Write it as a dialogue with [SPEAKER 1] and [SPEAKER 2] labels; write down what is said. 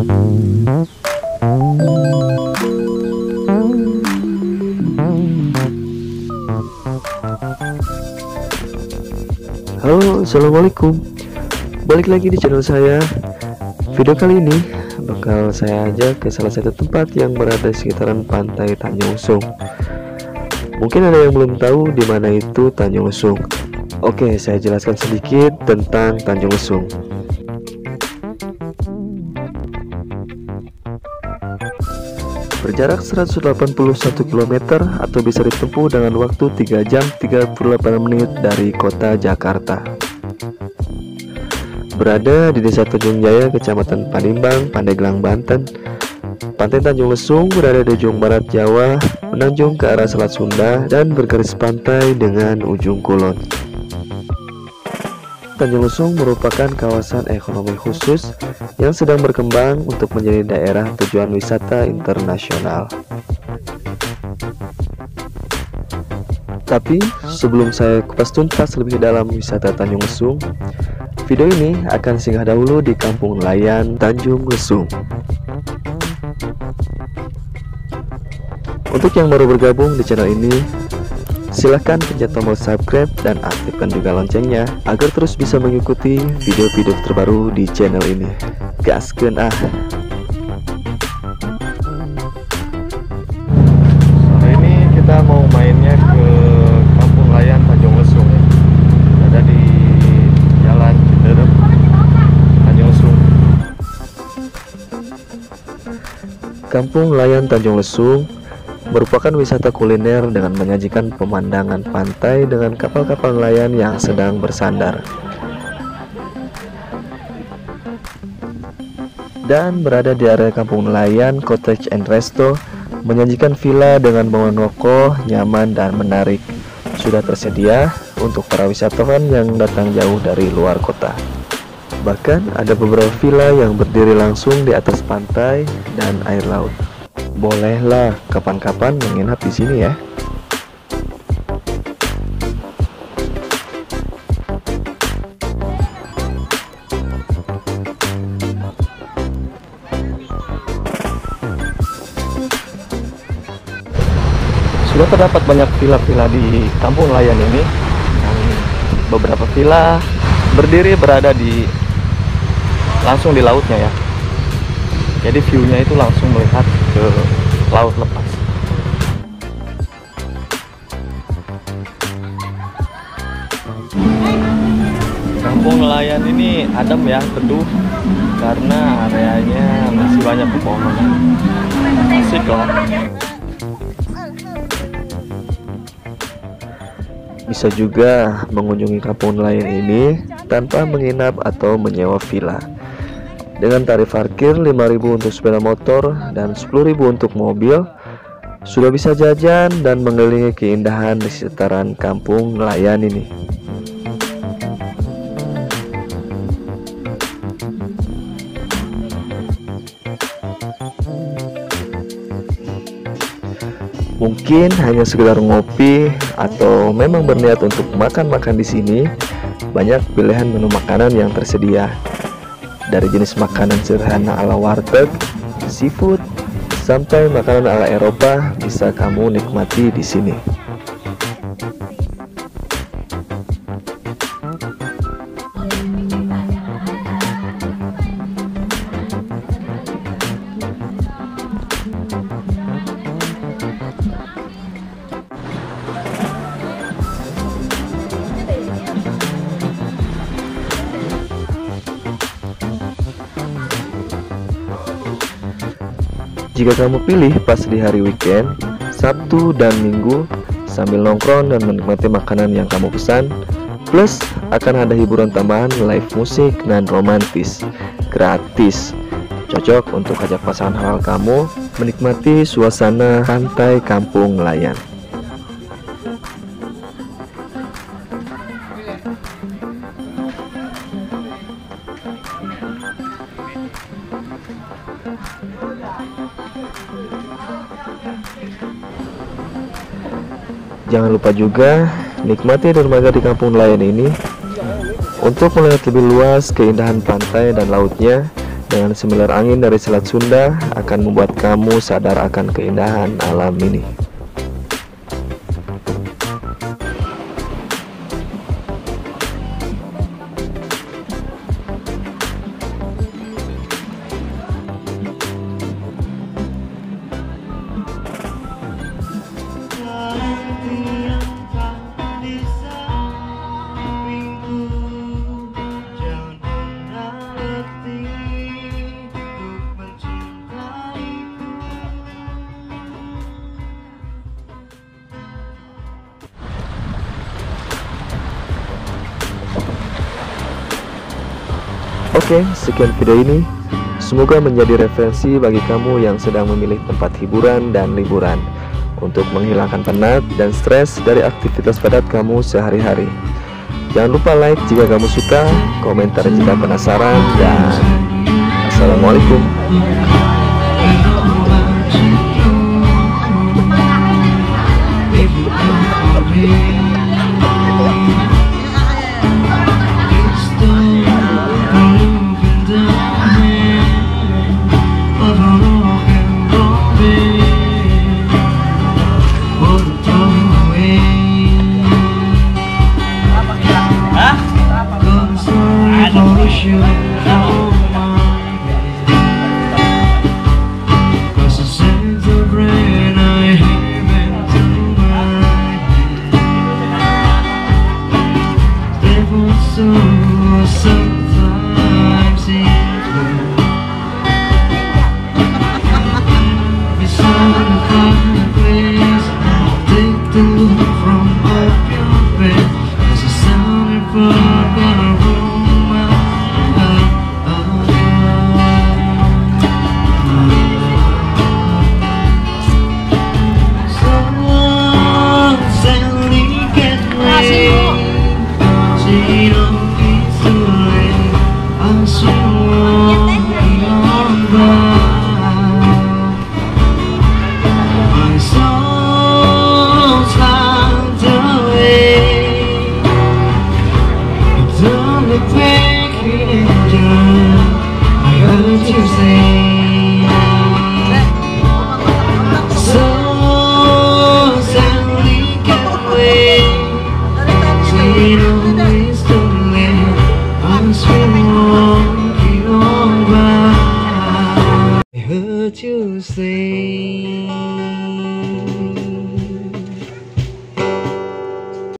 [SPEAKER 1] Halo, assalamualaikum. Balik lagi di channel saya. Video kali ini bakal saya ajak ke salah satu tempat yang berada di sekitaran pantai Tanjung Lesung. Mungkin ada yang belum tahu di mana itu Tanjung Lesung. Oke, saya jelaskan sedikit tentang Tanjung Lesung. Berjarak 181 km atau bisa ditempuh dengan waktu 3 jam 38 menit dari kota Jakarta. Berada di Desa Tanjung Jaya, Kecamatan Panimbang, Pandeglang, Banten. Pantai Tanjung Lesung berada di ujung barat Jawa, menanjung ke arah Selat Sunda dan bergaris pantai dengan ujung kulon. Tanjung Lesung merupakan kawasan ekonomi khusus yang sedang berkembang untuk menjadi daerah tujuan wisata internasional. Tapi sebelum saya kupas tuntas lebih dalam wisata Tanjung Lesung, video ini akan singgah dahulu di Kampung Nelayan Tanjung Lesung. Untuk yang baru bergabung di channel ini, Silahkan pencet tombol subscribe dan aktifkan juga loncengnya agar terus bisa mengikuti video-video terbaru di channel ini. Gaskeun ah! Sore ini kita mau mainnya ke Kampung Layan Tanjung Lesung ya. Ada di Jalan Ciderem Tanjung Lesung. Kampung Layan Tanjung Lesung merupakan wisata kuliner dengan menyajikan pemandangan pantai dengan kapal-kapal nelayan yang sedang bersandar. Dan berada di area kampung nelayan, cottage and resto menyajikan villa dengan bangunan kokoh, nyaman dan menarik. Sudah tersedia untuk para wisatawan yang datang jauh dari luar kota. Bahkan ada beberapa villa yang berdiri langsung di atas pantai dan air laut. Bolehlah kapan-kapan menginap di sini ya. Sudah terdapat banyak villa-villa di kampung nelayan ini beberapa villa berdiri berada di langsung di lautnya ya jadi view-nya itu langsung melihat ke laut lepas. Kampung nelayan ini adem ya teduh karena areanya masih banyak pepohonan. Asik loh. Bisa juga mengunjungi kampung nelayan ini tanpa menginap atau menyewa villa dengan tarif parkir 5000 untuk sepeda motor dan 10000 untuk mobil sudah bisa jajan dan mengelilingi keindahan di sekitaran kampung nelayan ini. Mungkin hanya sekedar ngopi atau memang berniat untuk makan-makan di sini, banyak pilihan menu makanan yang tersedia dari jenis makanan sederhana ala warteg, seafood, sampai makanan ala Eropa bisa kamu nikmati di sini. Jika kamu pilih pas di hari weekend, Sabtu dan Minggu, sambil nongkrong dan menikmati makanan yang kamu pesan, plus akan ada hiburan tambahan live musik dan romantis, gratis. Cocok untuk ajak pasangan halal kamu menikmati suasana pantai kampung nelayan. Jangan lupa juga nikmati dermaga di kampung nelayan ini untuk melihat lebih luas keindahan pantai dan lautnya dengan semilir angin dari Selat Sunda akan membuat kamu sadar akan keindahan alam ini. Oke, sekian video ini. Semoga menjadi referensi bagi kamu yang sedang memilih tempat hiburan dan liburan untuk menghilangkan penat dan stres dari aktivitas padat kamu sehari-hari. Jangan lupa like jika kamu suka, komentar jika penasaran, dan Assalamualaikum.
[SPEAKER 2] of your face There's a sound in front